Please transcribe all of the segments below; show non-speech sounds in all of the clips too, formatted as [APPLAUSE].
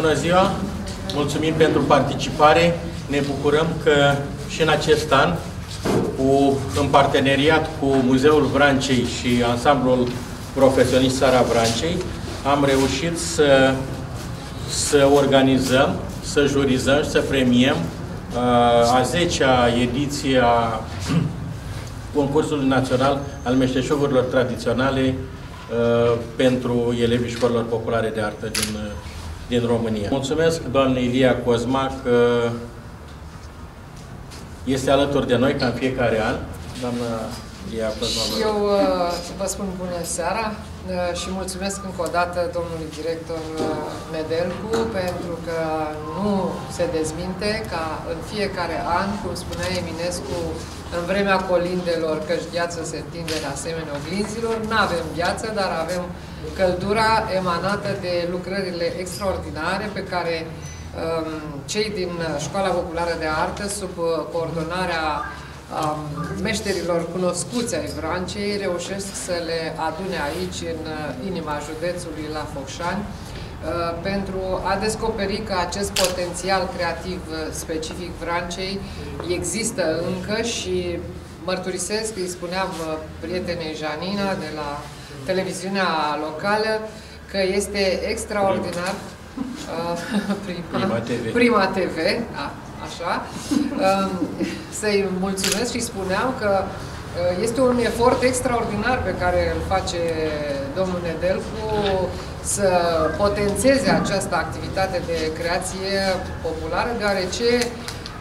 Bună ziua! Mulțumim pentru participare. Ne bucurăm că și în acest an, cu, în parteneriat cu Muzeul Vrancei și ansamblul profesionist Sara Vrancei, am reușit să, să organizăm, să jurizăm și să premiem uh, a 10-a ediție a [CLEARS THROAT] concursului național al meșteșugurilor tradiționale uh, pentru elevii școlilor populare de artă din, uh, din România. Mulțumesc doamnei Ilia Cozma că este alături de noi ca în fiecare an. Doamna Ilia Cozma. Și eu uh, vă spun bună seara și mulțumesc încă o dată domnului director Medelcu pentru că nu se dezminte ca în fiecare an, cum spunea Eminescu, în vremea colindelor căci gheață se întinde de asemenea oglinzilor, nu avem gheață, dar avem căldura emanată de lucrările extraordinare pe care um, cei din Școala Populară de Artă, sub uh, coordonarea um, meșterilor cunoscuți ai Vrancei, reușesc să le adune aici, în uh, inima județului la Focșani, Uh, pentru a descoperi că acest potențial creativ uh, specific Vrancei există încă și mărturisesc, îi spuneam uh, prietenei Janina de la televiziunea locală, că este extraordinar Prima, [LAUGHS] Prima TV, Prima TV da, așa, um, să-i mulțumesc și spuneam că este un efort extraordinar pe care îl face domnul Nedelcu să potențeze această activitate de creație populară, deoarece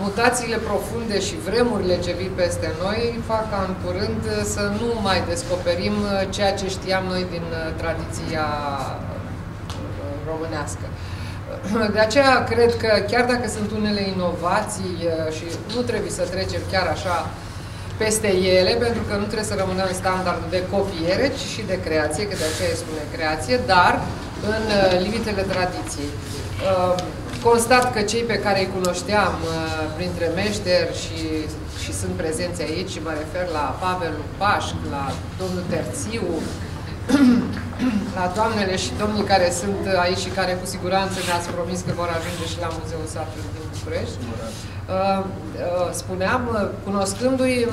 mutațiile profunde și vremurile ce vin peste noi fac ca în curând să nu mai descoperim ceea ce știam noi din tradiția românească. De aceea cred că chiar dacă sunt unele inovații și nu trebuie să trecem chiar așa peste ele, pentru că nu trebuie să rămână în standard de copiere, ci și de creație, că de aceea spune creație, dar în uh, limitele tradiției. Uh, constat că cei pe care îi cunoșteam uh, printre meșteri și, și sunt prezenți aici, și mă refer la Pavel Pașc, la domnul Terțiu, [CLEARS THROAT] la doamnele și domnii care sunt aici și care cu siguranță ne-ați promis că vor ajunge și la Muzeul Satului din București. Spuneam, cunoscându-i,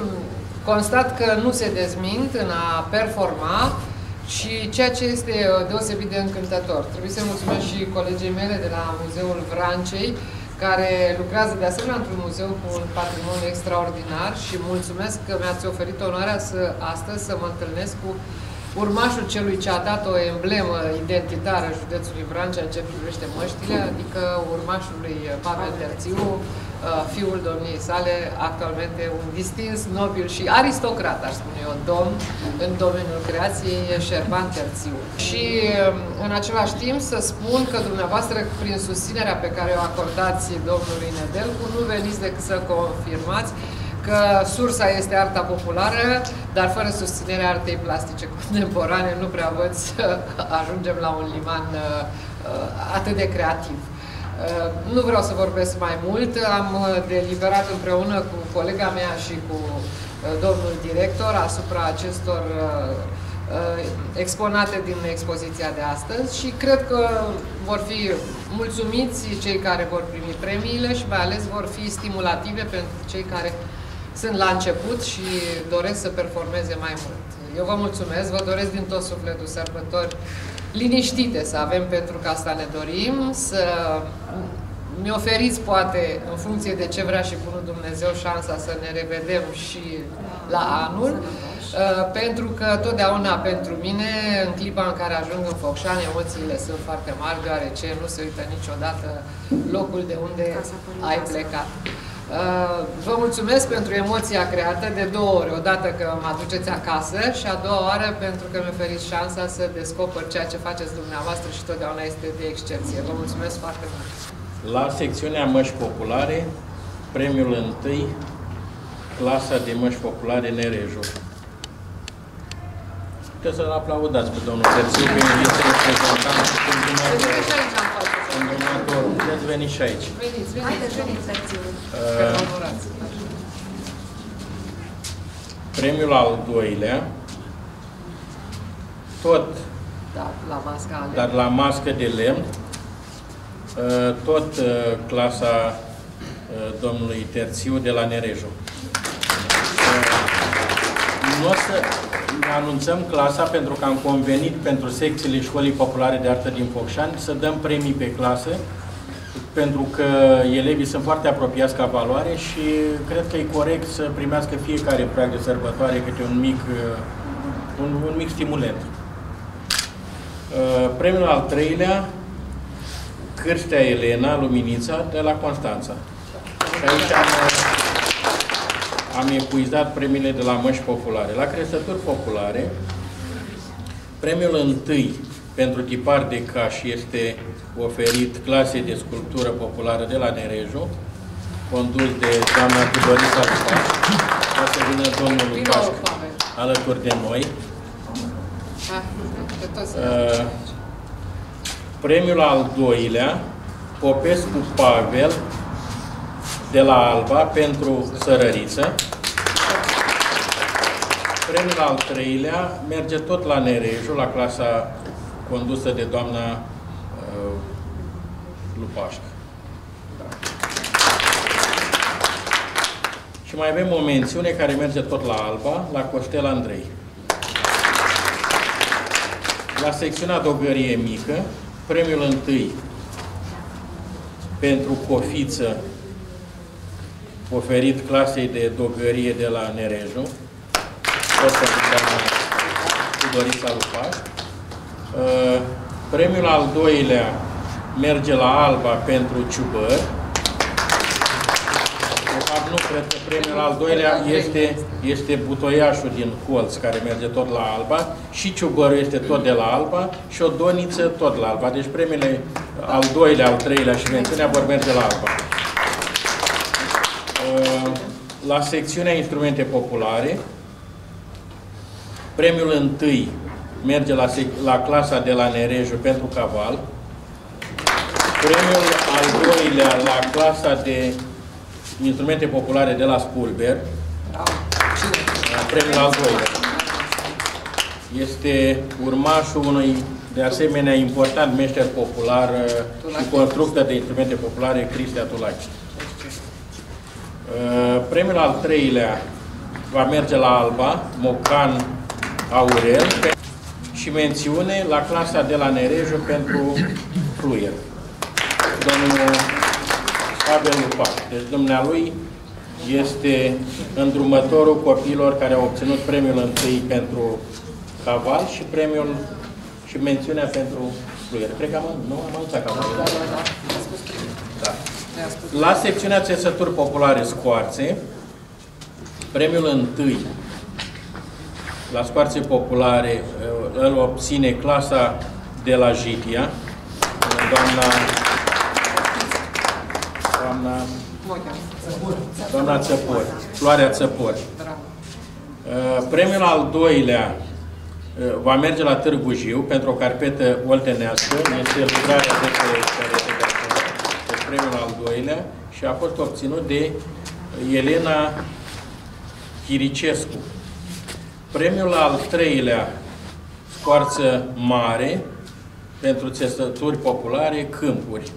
constat că nu se dezmint în a performa și ceea ce este uh, deosebit de încântător. Trebuie să mulțumesc și colegii mele de la Muzeul Vrancei, care lucrează de asemenea într-un muzeu cu un patrimoniu extraordinar și mulțumesc că mi-ați oferit onoarea să astăzi să mă întâlnesc cu urmașul celui ce a dat o emblemă identitară județului Vrancea în ce privește măștile, adică urmașul lui Pavel Terțiu, Uh, fiul domniei sale, actualmente un distins, nobil și aristocrat, aș spune eu, domn în domeniul creației, Șerban Terțiu. Și um, în același timp să spun că dumneavoastră, prin susținerea pe care o acordați domnului Nedelcu, nu veniți decât să confirmați că sursa este arta populară, dar fără susținerea artei plastice [LAUGHS] contemporane nu prea văd să ajungem la un liman uh, uh, atât de creativ. Uh, nu vreau să vorbesc mai mult, am uh, deliberat împreună cu colega mea și cu uh, domnul director asupra acestor exponate din expoziția de astăzi și cred că vor fi mulțumiți cei care vor primi premiile și mai ales vor fi stimulative pentru cei care sunt la început și doresc să performeze mai mult. Eu vă mulțumesc, vă doresc din tot sufletul sărbători liniștite să avem, pentru că asta ne dorim, să mi oferiți, poate, în funcție de ce vrea și Bunul Dumnezeu, șansa să ne revedem și la anul, uh, pentru că totdeauna pentru mine, în clipa în care ajung în Focșani, emoțiile sunt foarte mari, deoarece nu se uită niciodată locul de unde ai plecat. Uh, vă mulțumesc pentru emoția creată de două ori. Odată că mă aduceți acasă și a doua oară pentru că mi oferiți șansa să descoper ceea ce faceți dumneavoastră și totdeauna este de excepție. Vă mulțumesc foarte mult! La secțiunea măști populare, premiul întâi, clasa de măști populare Nereju. Puteți să-l aplaudați pe domnul Terțiu, că este reprezentant și Condumatorul. Puteți veni și aici. Veniți, veniți. Haideți, veniți, Terțiu. Premiul al doilea, tot, da, la masca dar la mască de lemn, uh, tot uh, clasa domnului Terțiu de la Nereju. Nu o să anunțăm clasa pentru că am convenit pentru secțiile Școlii Populare de Artă din Focșani să dăm premii pe clasă pentru că elevii sunt foarte apropiați ca valoare și cred că e corect să primească fiecare proiect de sărbătoare câte un mic, un, un mic stimulent. Uh, premiul al treilea, Cârstea Elena, Luminița, de la Constanța. Și aici am, am epuizat premiile de la măști populare. La crescături populare, premiul întâi pentru tipar de caș este oferit clasei de sculptură populară de la Nereju, condus de doamna Tudorița Lucaș. O să vină domnul Lucaș alături de noi. Uh, premiul al doilea, Popescu Pavel, de la Alba, pentru sărăriță. Premiul al treilea merge tot la Nereju, la clasa condusă de doamna uh, Lupașcă. Și mai avem o mențiune care merge tot la Alba, la Costel Andrei. La secțiunea dogărie mică, premiul întâi pentru cofiță oferit clasei de dogărie de la Nereju, tot pentru doamna Tudorița Lupaș. Uh, premiul al doilea merge la Alba pentru ciubări. De fapt, nu, cred că premiul al doilea este, este butoiașul din colț, care merge tot la Alba, și ciubărul este tot de la Alba, și o doniță tot la Alba. Deci premiile al doilea, al treilea și mențiunea vor merge la Alba. Uh, la secțiunea instrumente populare, premiul întâi merge la, la clasa de la Nereju pentru caval, Premiul al doilea la clasa de instrumente populare de la Spulber. Premiul al doilea. Este urmașul unui de asemenea important meșter popular uh, și constructor de instrumente populare, Cristia Tulaci. Uh, premiul al treilea va merge la Alba, Mocan Aurel și mențiune la clasa de la Nereju pentru fluier domnul Pavel Lupac. Deci dumnealui este îndrumătorul copiilor care au obținut premiul întâi pentru caval și premiul și mențiunea pentru fluier. Cred că am, nu am anunțat caval. Da, da, da. da. La secțiunea țesături populare scoarțe, premiul întâi la scoarțe populare îl obține clasa de la Jitia, doamna doamna, doamna Țăpor, Floarea Țăpor. Uh, premiul al doilea uh, va merge la Târgu Jiu pentru o carpetă oltenească, este lucrarea de pe carete de acolo, deci premiul al doilea și a fost obținut de Elena Chiricescu. Premiul al treilea, scoarță mare, pentru țesături populare, câmpuri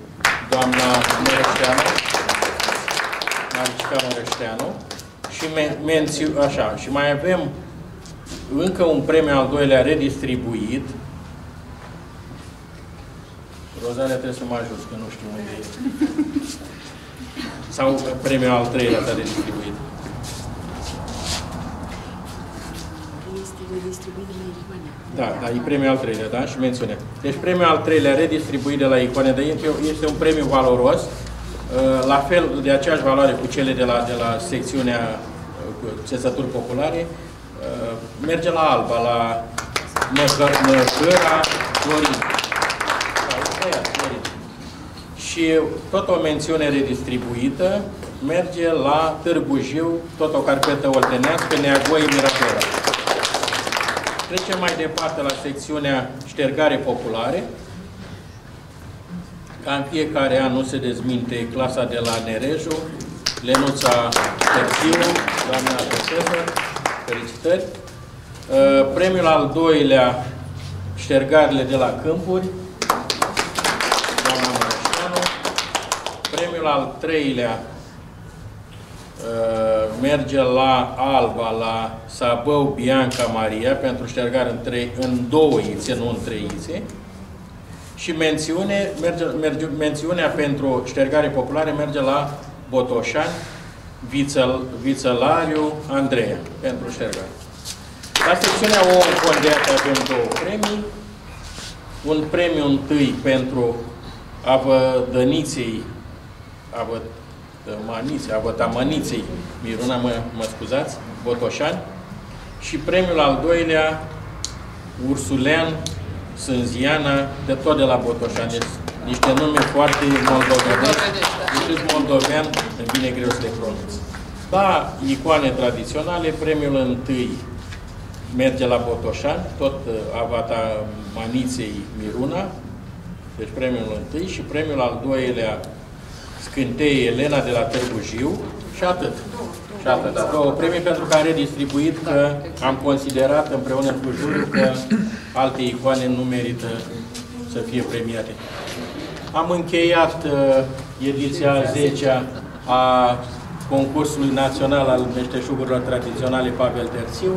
doamna Mărășteanu, Maricica Mărășteanu, și mențiu, așa, și mai avem încă un premiu al doilea redistribuit. Rozarea trebuie să mă ajut, că nu știu unde e. Sau premiul al treilea s-a redistribuit. Este redistribuit de la da, da, e premiul al treilea, da? Și mențiune. Deci premiul al treilea redistribuit de la Icoane de este un premiu valoros, uh, la fel de aceeași valoare cu cele de la, de la secțiunea uh, țesături populare, uh, merge la Alba, la Măcăra Florin. Și tot o mențiune redistribuită merge la Târgu Jiu, tot o carpetă oltenească, Neagoi Miraflora. Trecem mai departe la secțiunea ștergare populare. Ca în fiecare an nu se dezminte clasa de la Nereju, Lenuța Terțiu, doamna profesor, felicitări. Uh, premiul al doilea, ștergarile de la câmpuri, premiul al treilea uh, merge la Alba, la Sabău Bianca Maria, pentru ștergare în, trei, în două ițe, nu în trei ițe. Și mențiune, merge, merge, mențiunea pentru ștergare populare merge la Botoșani, Vițăl, Vițălariu, Andreea, pentru ștergare. La secțiunea O în Condeat avem două premii. Un premiu întâi pentru Avădăniței, Avădămaniței, Avătamăniței, Miruna, mă, mă scuzați, Botoșani. Și premiul al doilea, Ursulean Sânziana, de tot de la Botoșani. Deci, niște nume foarte moldovenești, deci moldovean, îmi vine greu să le pronunț. La icoane tradiționale, premiul întâi merge la Botoșani, tot uh, avata Maniței Miruna, deci premiul întâi și premiul al doilea Scânteie Elena de la Târgu Jiu și atât. Și atât. Da. Două premii pentru care am redistribuit că am considerat împreună cu jurul că alte icoane nu merită să fie premiate. Am încheiat uh, ediția 10 a concursului național al meșteșugurilor tradiționale Pavel Terțiu.